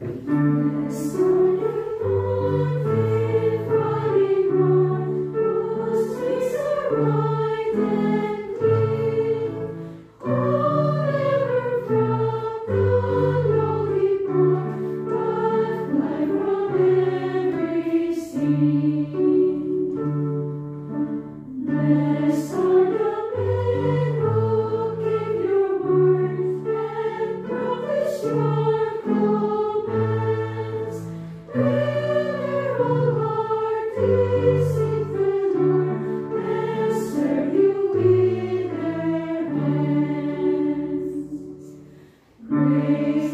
Lord. praise.